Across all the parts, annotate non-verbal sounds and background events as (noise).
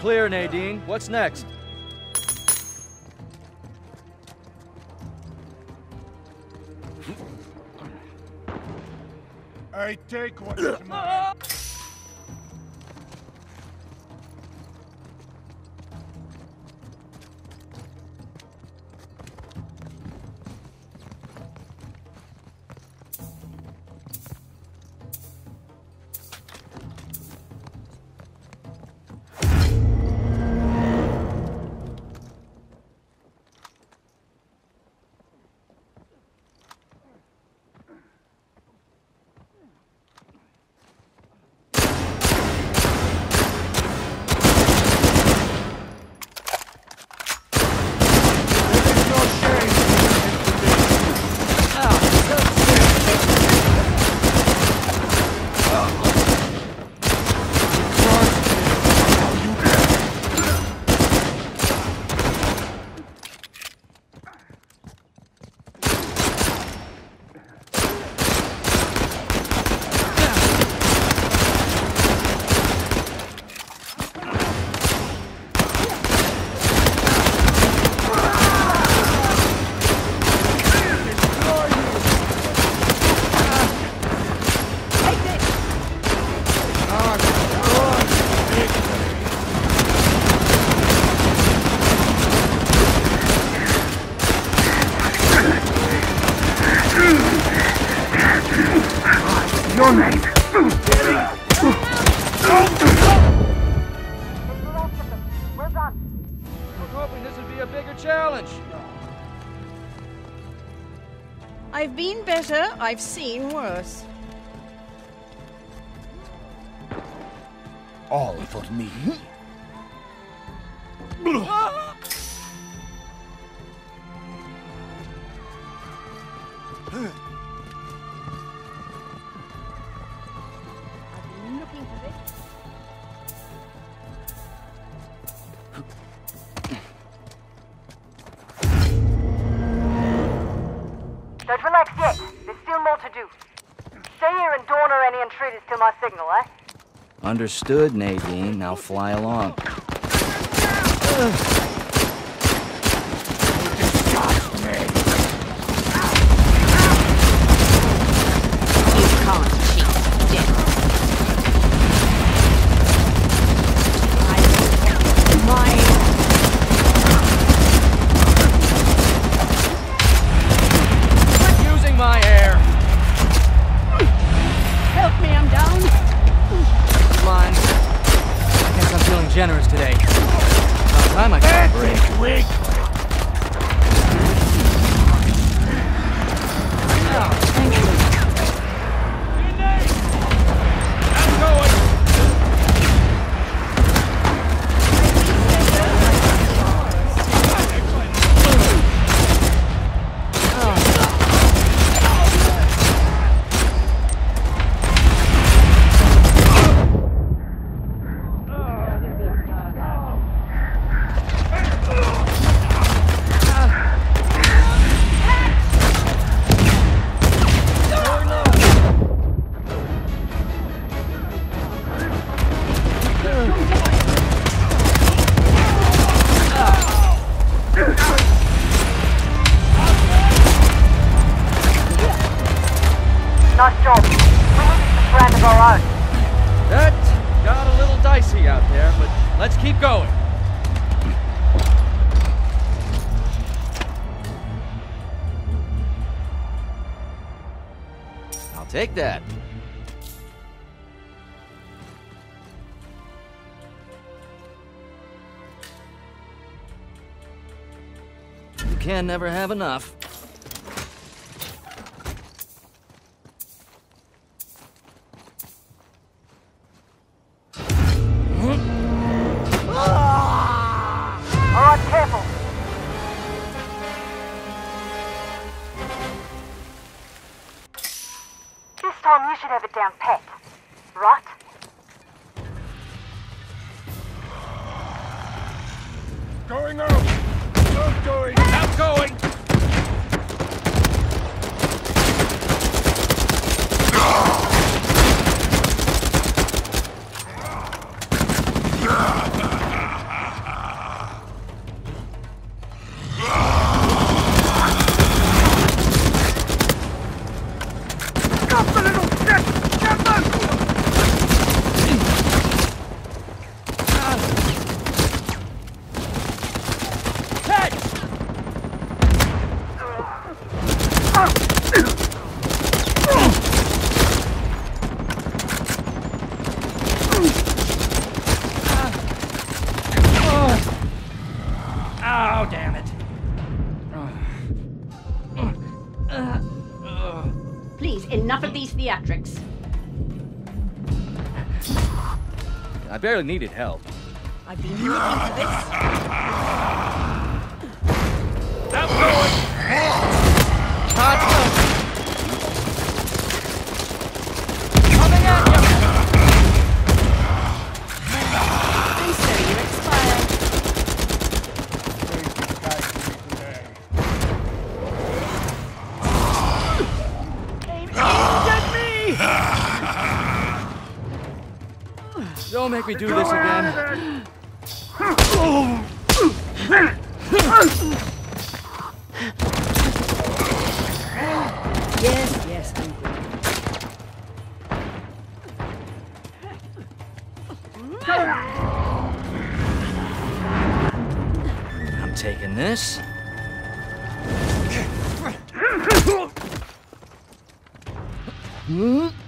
clear, Nadine. What's next? I take what's (coughs) mine. your name? We're done. Hoping this would be a bigger challenge. I've been better, I've seen worse. All for me? Understood, Nadine. Now fly along. Ugh. Take that. You can never have enough. 这样配。Barely needed help. I've been looking for this. Coming Don't make me do this again. Yes, yes, I'm good. I'm taking this. Hey, (laughs) hmm?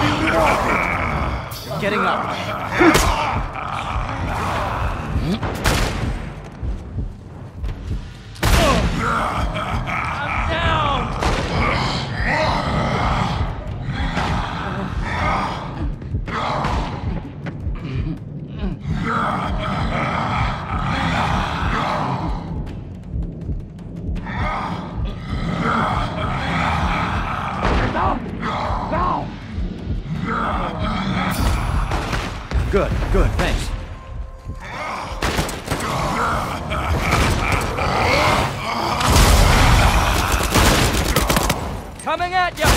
And you shall be rewarded. Getting up. (laughs) Good, good, thanks. Coming at you!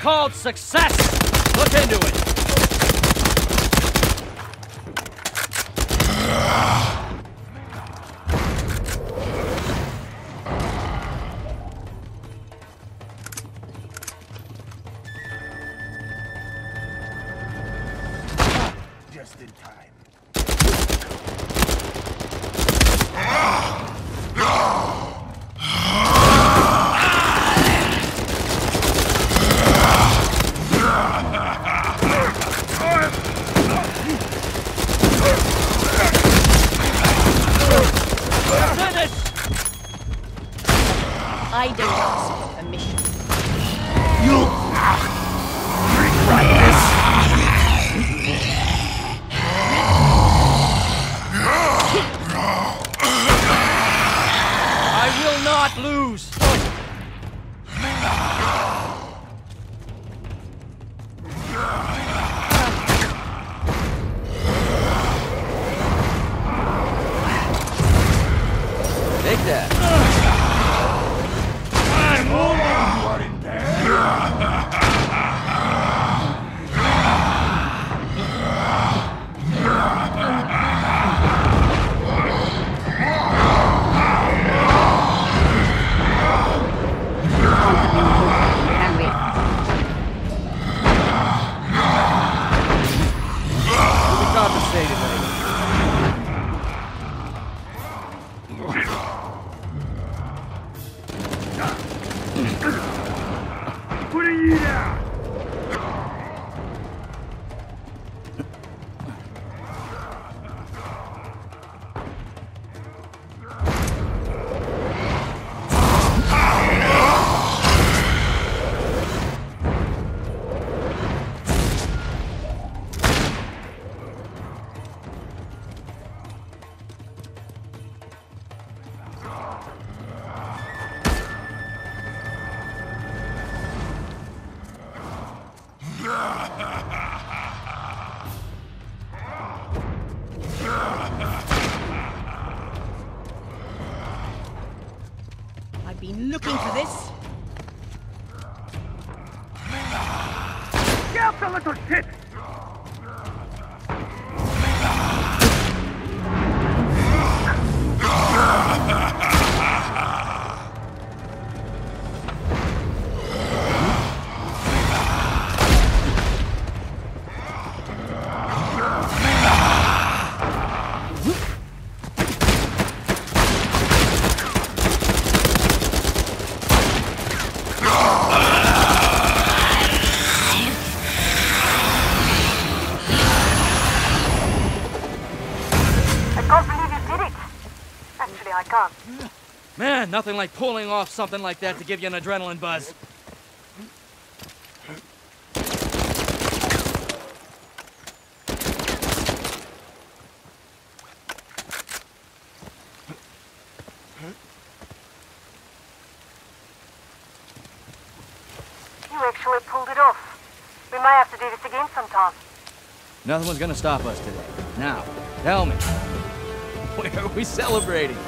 Called success! Look into it! I've been looking for this. Get the little shit! Nothing like pulling off something like that to give you an adrenaline buzz. You actually pulled it off. We may have to do this again sometime. Nothing was gonna stop us today. Now, tell me, (laughs) where are we celebrating?